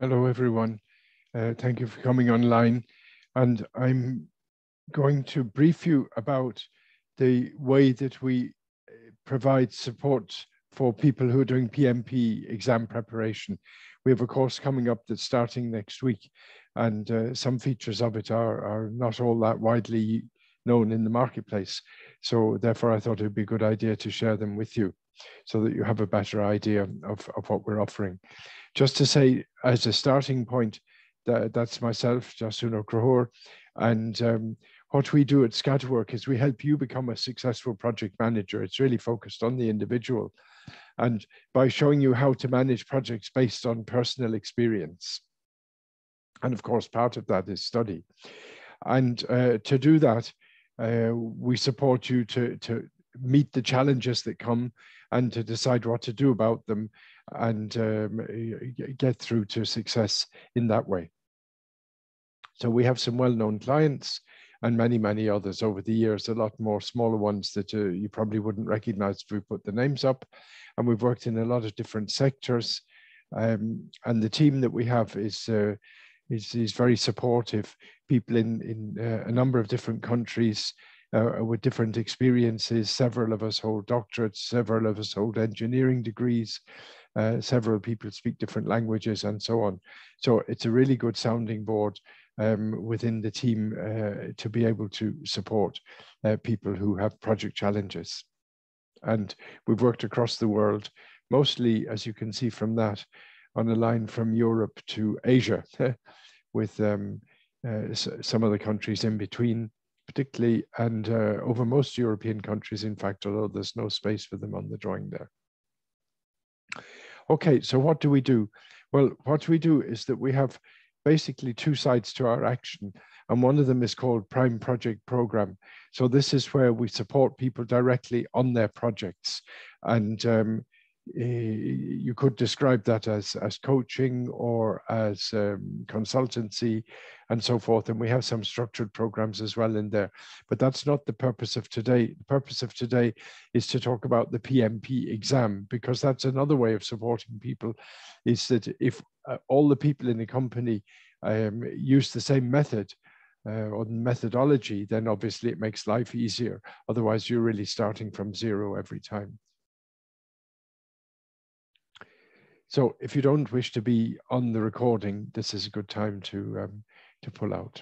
Hello, everyone. Uh, thank you for coming online. And I'm going to brief you about the way that we uh, provide support for people who are doing PMP exam preparation. We have a course coming up that's starting next week, and uh, some features of it are, are not all that widely known in the marketplace. So therefore, I thought it would be a good idea to share them with you so that you have a better idea of, of what we're offering. Just to say, as a starting point, that, that's myself, Jasun O'Crahor, and um, what we do at Scatterwork is we help you become a successful project manager. It's really focused on the individual and by showing you how to manage projects based on personal experience. And of course, part of that is study. And uh, to do that, uh, we support you to, to meet the challenges that come and to decide what to do about them and um, get through to success in that way. So we have some well-known clients and many, many others over the years, a lot more smaller ones that uh, you probably wouldn't recognize if we put the names up. And we've worked in a lot of different sectors. Um, and the team that we have is, uh, is, is, very supportive. People in, in uh, a number of different countries uh, with different experiences. Several of us hold doctorates, several of us hold engineering degrees, uh, several people speak different languages and so on. So it's a really good sounding board um, within the team uh, to be able to support uh, people who have project challenges. And we've worked across the world, mostly, as you can see from that, on a line from Europe to Asia, with um, uh, some of the countries in between particularly, and uh, over most European countries, in fact, although there's no space for them on the drawing there. Okay, so what do we do? Well, what we do is that we have basically two sides to our action, and one of them is called Prime Project Program. So this is where we support people directly on their projects, and um, you could describe that as as coaching or as um, consultancy and so forth and we have some structured programs as well in there. But that's not the purpose of today. The purpose of today is to talk about the pmp exam because that's another way of supporting people is that if uh, all the people in the company um, use the same method uh, or methodology then obviously it makes life easier. Otherwise you're really starting from zero every time So if you don't wish to be on the recording, this is a good time to, um, to pull out.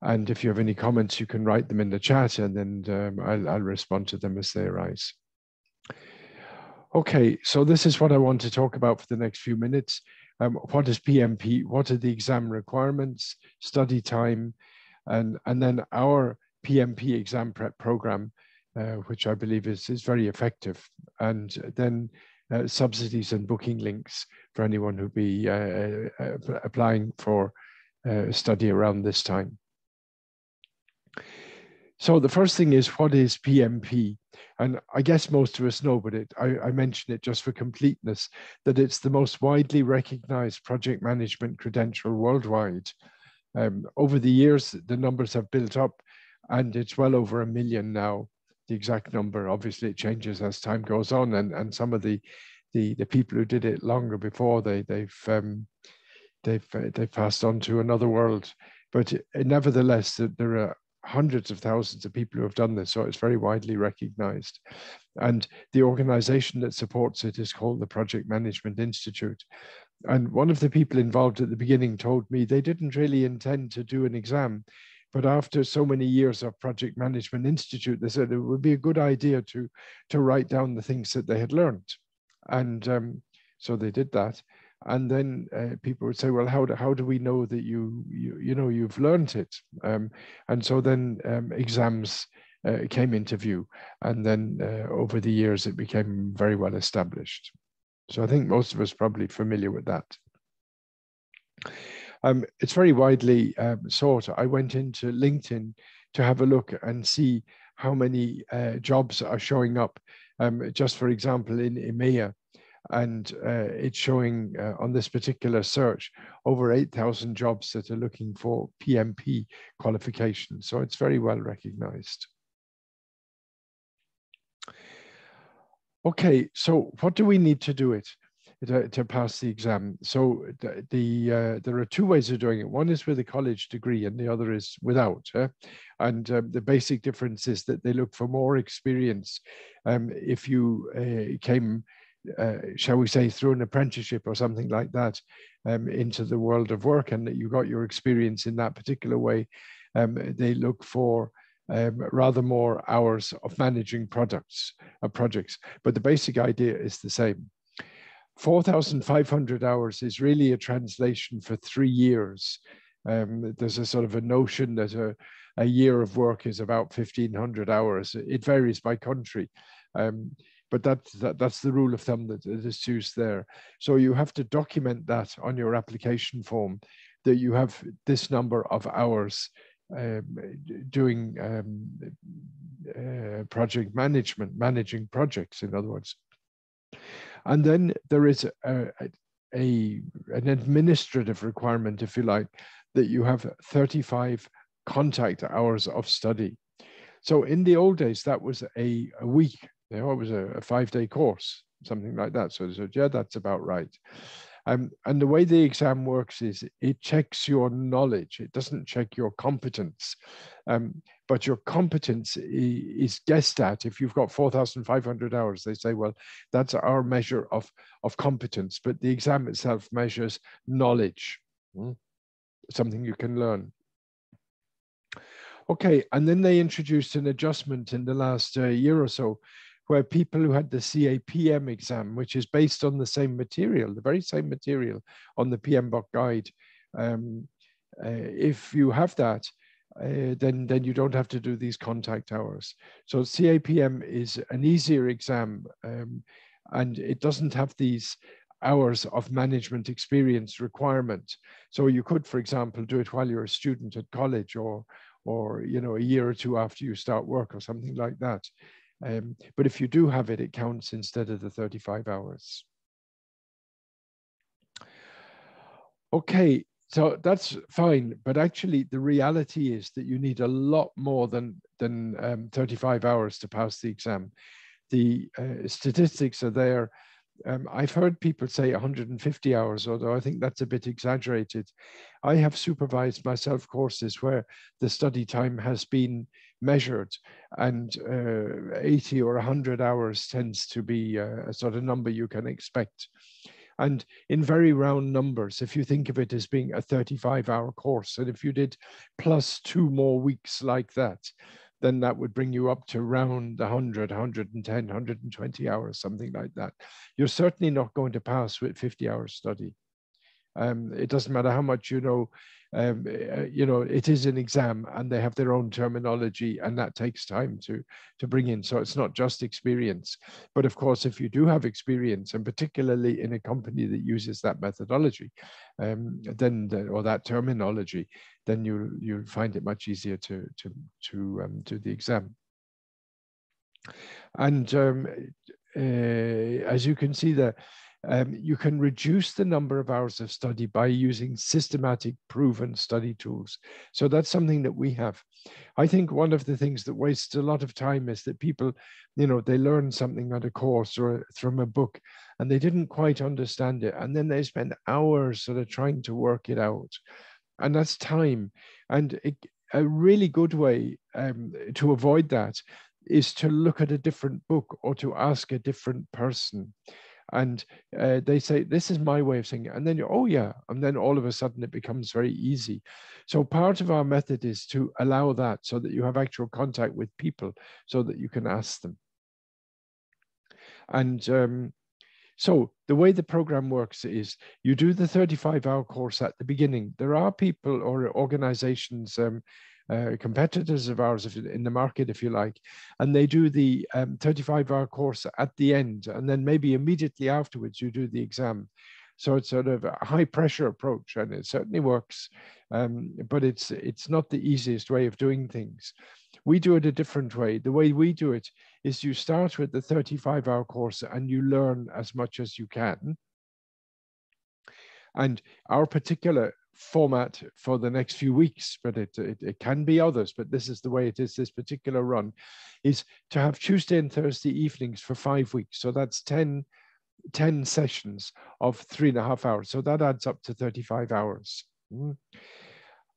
And if you have any comments, you can write them in the chat and then um, I'll, I'll respond to them as they arise. Okay, so this is what I want to talk about for the next few minutes. Um, what is PMP? What are the exam requirements, study time, and, and then our PMP exam prep program, uh, which I believe is, is very effective. And then uh, subsidies and booking links for anyone who'd be uh, uh applying for uh, a study around this time. So the first thing is what is PMP? And I guess most of us know, but it, I, I mention it just for completeness, that it's the most widely recognized project management credential worldwide. Um, over the years, the numbers have built up and it's well over a million now the exact number. Obviously, it changes as time goes on, and and some of the the the people who did it longer before they they've um, they've uh, they've passed on to another world. But nevertheless, there are hundreds of thousands of people who have done this, so it's very widely recognized. And the organization that supports it is called the Project Management Institute. And one of the people involved at the beginning told me they didn't really intend to do an exam. But after so many years of Project Management Institute, they said it would be a good idea to, to write down the things that they had learned. And um, so they did that. And then uh, people would say, well, how do, how do we know that you, you, you know, you've learned it? Um, and so then um, exams uh, came into view. And then uh, over the years, it became very well established. So I think most of us probably familiar with that. Um, it's very widely um, sought. I went into LinkedIn to have a look and see how many uh, jobs are showing up. Um, just for example, in EMEA, and uh, it's showing uh, on this particular search over 8,000 jobs that are looking for PMP qualifications. So it's very well recognized. Okay, so what do we need to do it? To, to pass the exam. So the, the uh, there are two ways of doing it. One is with a college degree, and the other is without. And um, the basic difference is that they look for more experience. Um, if you uh, came, uh, shall we say, through an apprenticeship or something like that, um, into the world of work, and that you got your experience in that particular way, um, they look for um, rather more hours of managing products, uh, projects. But the basic idea is the same. 4,500 hours is really a translation for three years. Um, there's a sort of a notion that a, a year of work is about 1,500 hours. It varies by country. Um, but that, that, that's the rule of thumb that, that is used there. So you have to document that on your application form that you have this number of hours um, doing um, uh, project management, managing projects, in other words. And then there is a, a, an administrative requirement, if you like, that you have 35 contact hours of study. So in the old days, that was a, a week. You know, it was a, a five-day course, something like that. So, so yeah, that's about right. Um, and the way the exam works is it checks your knowledge. It doesn't check your competence. Um, but your competence is guessed at. If you've got 4,500 hours, they say, well, that's our measure of, of competence. But the exam itself measures knowledge, hmm? something you can learn. Okay, and then they introduced an adjustment in the last uh, year or so where people who had the CAPM exam, which is based on the same material, the very same material on the PMBOK guide, um, uh, if you have that, uh, then then you don't have to do these contact hours. So CAPM is an easier exam, um, and it doesn't have these hours of management experience requirement. So you could, for example, do it while you're a student at college, or or you know a year or two after you start work, or something like that. Um, but if you do have it, it counts instead of the 35 hours. Okay, so that's fine. But actually, the reality is that you need a lot more than, than um, 35 hours to pass the exam. The uh, statistics are there um, I've heard people say 150 hours, although I think that's a bit exaggerated. I have supervised myself courses where the study time has been measured, and uh, 80 or 100 hours tends to be a, a sort of number you can expect. And in very round numbers, if you think of it as being a 35 hour course, and if you did plus two more weeks like that, then that would bring you up to around 100, 110, 120 hours, something like that. You're certainly not going to pass with 50 hours study. Um, it doesn't matter how much you know um, uh, you know, it is an exam and they have their own terminology and that takes time to, to bring in. So it's not just experience. But of course, if you do have experience and particularly in a company that uses that methodology, um, then, the, or that terminology, then you, you'll find it much easier to, to, to um, do the exam. And um, uh, as you can see there, um, you can reduce the number of hours of study by using systematic proven study tools. So that's something that we have. I think one of the things that wastes a lot of time is that people, you know, they learn something on a course or from a book and they didn't quite understand it. And then they spend hours sort of trying to work it out. And that's time. And it, a really good way um, to avoid that is to look at a different book or to ask a different person and uh, they say this is my way of saying it and then oh yeah and then all of a sudden it becomes very easy so part of our method is to allow that so that you have actual contact with people so that you can ask them and um, so the way the program works is you do the 35 hour course at the beginning. There are people or organizations um, uh, competitors of ours in the market, if you like, and they do the 35 um, hour course at the end, and then maybe immediately afterwards you do the exam. So it's sort of a high pressure approach, and it certainly works, um, but it's it's not the easiest way of doing things. We do it a different way. The way we do it is you start with the 35 hour course and you learn as much as you can. And our particular format for the next few weeks, but it, it, it, can be others, but this is the way it is this particular run, is to have Tuesday and Thursday evenings for five weeks. So that's 10 10 sessions of three and a half hours. So that adds up to 35 hours. Mm.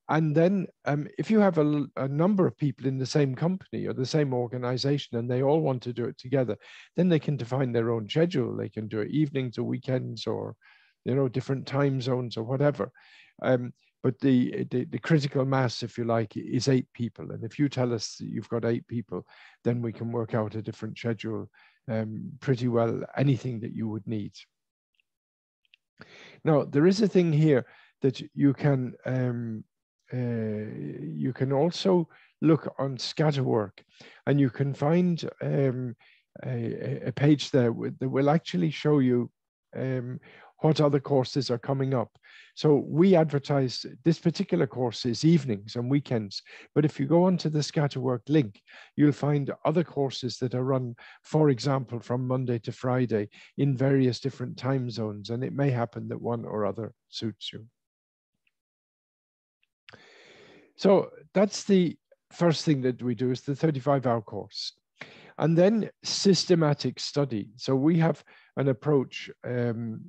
And then um, if you have a, a, number of people in the same company or the same organization and they all want to do it together, then they can define their own schedule. They can do it evenings or weekends or, you know, different time zones or whatever. Um, but the, the, the critical mass, if you like, is eight people. And if you tell us you've got eight people, then we can work out a different schedule um, pretty well, anything that you would need. Now, there is a thing here that you can um, uh, you can also look on Scatterwork and you can find um, a, a, page there that will actually show you um, what other courses are coming up. So we advertise this particular course is evenings and weekends, but if you go onto the Scatterwork link, you'll find other courses that are run, for example, from Monday to Friday in various different time zones, and it may happen that one or other suits you. So that's the first thing that we do is the 35 hour course. And then systematic study. So we have an approach um,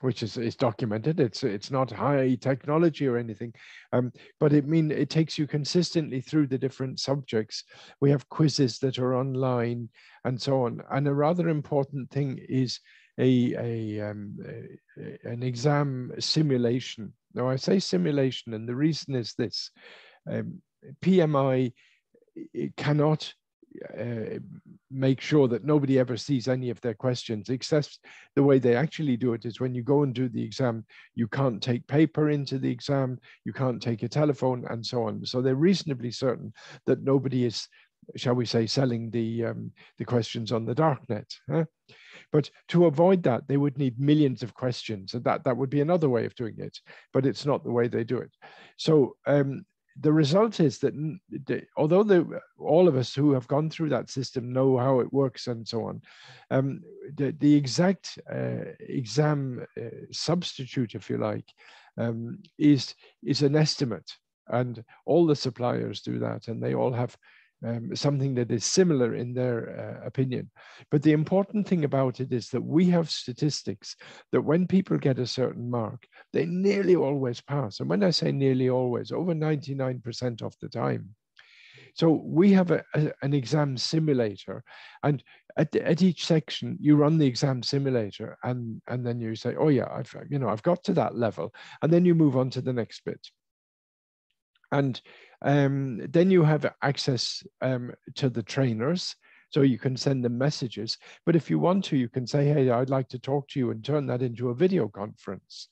which is, is documented. It's it's not high technology or anything, um, but it mean it takes you consistently through the different subjects. We have quizzes that are online and so on. And a rather important thing is a, a, um, a an exam simulation. Now I say simulation, and the reason is this: um, PMI cannot uh, make sure that nobody ever sees any of their questions, except the way they actually do it is when you go and do the exam, you can't take paper into the exam, you can't take a telephone, and so on. So they're reasonably certain that nobody is, shall we say, selling the um, the questions on the darknet. Huh? But to avoid that, they would need millions of questions, and that that would be another way of doing it. But it's not the way they do it. So um, the result is that although the, all of us who have gone through that system know how it works and so on, um, the, the exact uh, exam uh, substitute, if you like, um, is, is an estimate. And all the suppliers do that, and they all have um, something that is similar in their uh, opinion. But the important thing about it is that we have statistics that when people get a certain mark, they nearly always pass. And when I say nearly always, over 99% of the time. So we have a, a, an exam simulator, and at, the, at each section you run the exam simulator, and and then you say, oh yeah, I've you know I've got to that level, and then you move on to the next bit. And um, then you have access um, to the trainers. So you can send them messages. But if you want to, you can say, hey, I'd like to talk to you and turn that into a video conference.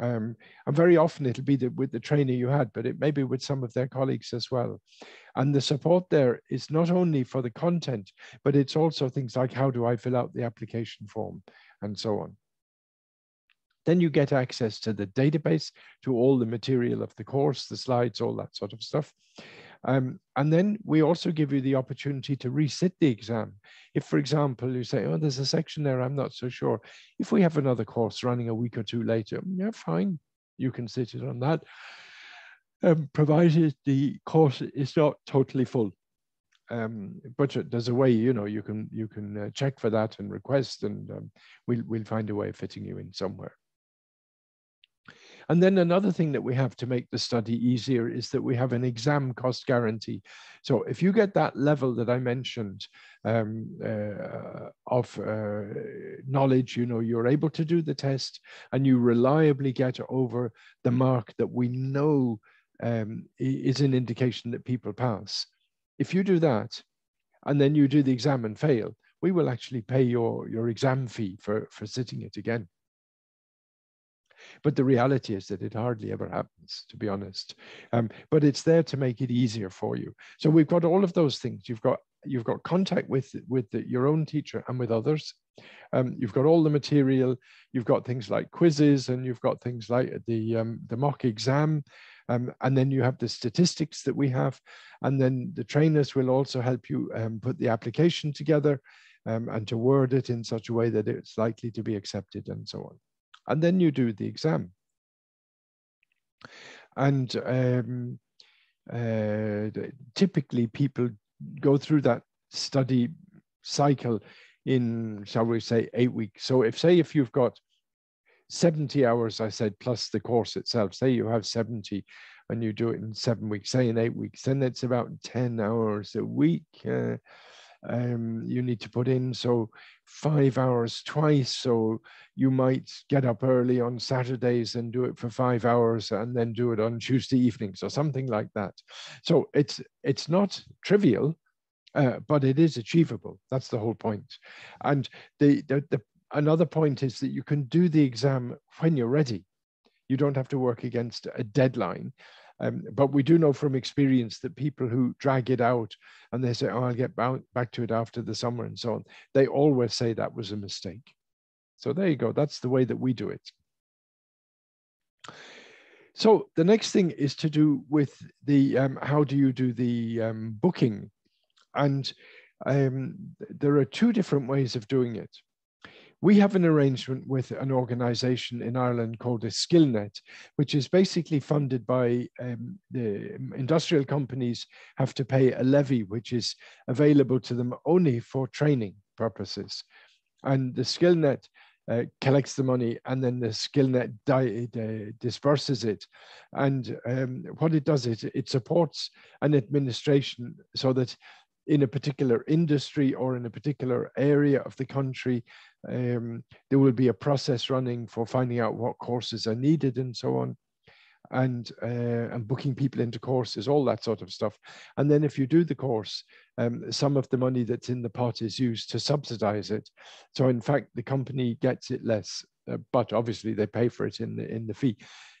Um, and very often it'll be the, with the trainer you had, but it may be with some of their colleagues as well. And the support there is not only for the content, but it's also things like how do I fill out the application form and so on. Then you get access to the database, to all the material of the course, the slides, all that sort of stuff. Um, and then we also give you the opportunity to resit the exam. If, for example, you say, oh, there's a section there, I'm not so sure. If we have another course running a week or two later, yeah, fine, you can sit it on that, um, provided the course is not totally full. Um, but there's a way, you know, you can you can uh, check for that and request, and um, we'll we'll find a way of fitting you in somewhere. And then another thing that we have to make the study easier is that we have an exam cost guarantee. So if you get that level that I mentioned um, uh, of uh, knowledge, you know, you're able to do the test and you reliably get over the mark that we know um, is an indication that people pass. If you do that, and then you do the exam and fail, we will actually pay your, your exam fee for, for sitting it again. But the reality is that it hardly ever happens, to be honest. Um, but it's there to make it easier for you. So we've got all of those things. You've got you've got contact with with the, your own teacher and with others. Um, you've got all the material. You've got things like quizzes, and you've got things like the um, the mock exam. Um, and then you have the statistics that we have, and then the trainers will also help you um, put the application together um, and to word it in such a way that it's likely to be accepted and so on and then you do the exam. And um, uh, typically people go through that study cycle in, shall we say, eight weeks. So if, say, if you've got 70 hours, I said, plus the course itself, say you have 70 and you do it in seven weeks, say in eight weeks, then it's about 10 hours a week. Uh, um, you need to put in. So five hours twice. So you might get up early on Saturdays and do it for five hours and then do it on Tuesday evenings or something like that. So it's it's not trivial, uh, but it is achievable. That's the whole point. And the, the, the another point is that you can do the exam when you're ready. You don't have to work against a deadline. Um, but we do know from experience that people who drag it out and they say, oh, I'll get back to it after the summer and so on, they always say that was a mistake. So there you go. That's the way that we do it. So the next thing is to do with the um, how do you do the um, booking, and um, there are two different ways of doing it we have an arrangement with an organization in Ireland called a SkillNet, which is basically funded by um, the industrial companies have to pay a levy, which is available to them only for training purposes. And the SkillNet uh, collects the money and then the SkillNet di- disperses it. And um, what it does is it supports an administration so that in a particular industry or in a particular area of the country, um, there will be a process running for finding out what courses are needed and so on, and uh, and booking people into courses, all that sort of stuff. And then if you do the course, um, some of the money that's in the pot is used to subsidize it. So in fact, the company gets it less, but obviously they pay for it in the in the fee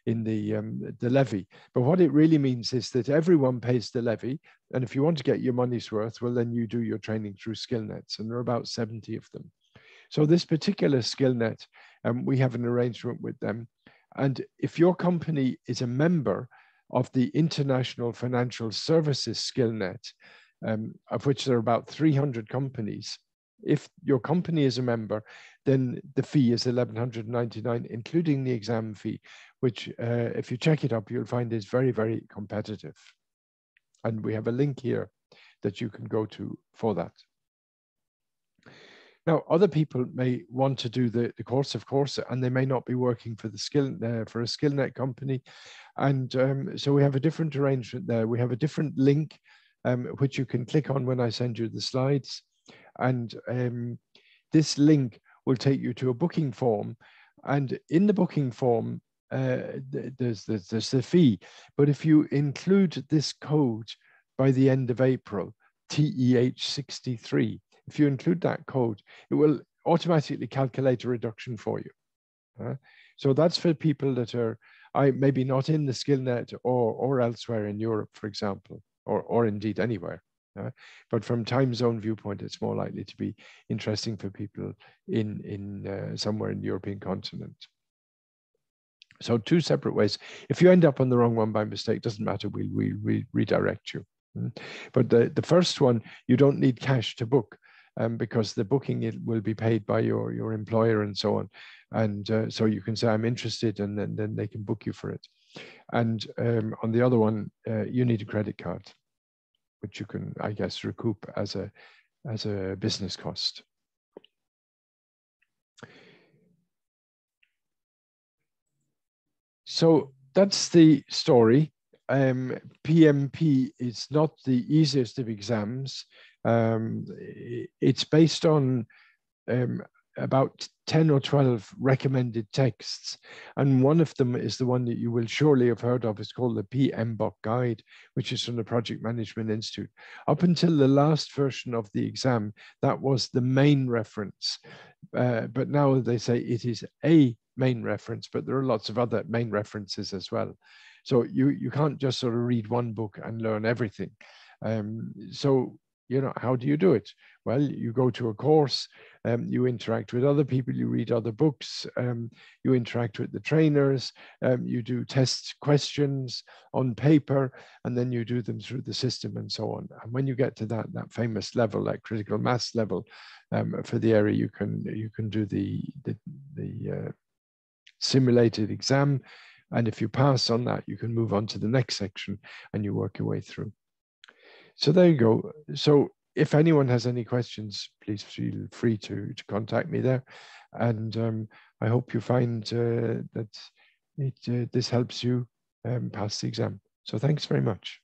in the um, the levy. But what it really means is that everyone pays the levy, and if you want to get your money's worth, well, then you do your training through SkillNets, and there are about 70 of them. So this particular SkillNet, um, we have an arrangement with them. And if your company is a member of the International Financial Services SkillNet, um, of which there are about 300 companies, if your company is a member, then the fee is 1199 including the exam fee, which uh, if you check it up, you'll find is very, very competitive. And we have a link here that you can go to for that. Now, other people may want to do the, the course, of course, and they may not be working for the skill uh, for a SkillNet company, and um, so we have a different arrangement there. We have a different link um, which you can click on when I send you the slides, and um, this link will take you to a booking form, and in the booking form uh, there's, there's there's the fee, but if you include this code by the end of April, TEH63 if you include that code, it will automatically calculate a reduction for you. Uh, so that's for people that are I maybe not in the SkillNet or or elsewhere in Europe, for example, or or indeed anywhere. Uh, but from time zone viewpoint, it's more likely to be interesting for people in in uh, somewhere in the European continent. So two separate ways. If you end up on the wrong one by mistake, doesn't matter. We we we redirect you. Hmm. But the, the first one, you don't need cash to book um, because the booking it will be paid by your your employer and so on, and uh, so you can say I'm interested, and then then they can book you for it. And um, on the other one, uh, you need a credit card, which you can I guess recoup as a as a business cost. So that's the story. Um, PMP is not the easiest of exams. Um, it's based on um, about 10 or 12 recommended texts. And one of them is the one that you will surely have heard of. It's called the PMBOK Guide, which is from the Project Management Institute. Up until the last version of the exam, that was the main reference. Uh, but now they say it is a main reference, but there are lots of other main references as well. So you, you can't just sort of read one book and learn everything. Um, so you know how do you do it? Well you go to a course um, you interact with other people you read other books um, you interact with the trainers um, you do test questions on paper and then you do them through the system and so on. And when you get to that that famous level that critical mass level um, for the area you can you can do the the, the uh, simulated exam. And if you pass on that you can move on to the next section and you work your way through so there you go. So if anyone has any questions, please feel free to, to contact me there. And um, I hope you find uh, that it, uh, this helps you um, pass the exam. So thanks very much.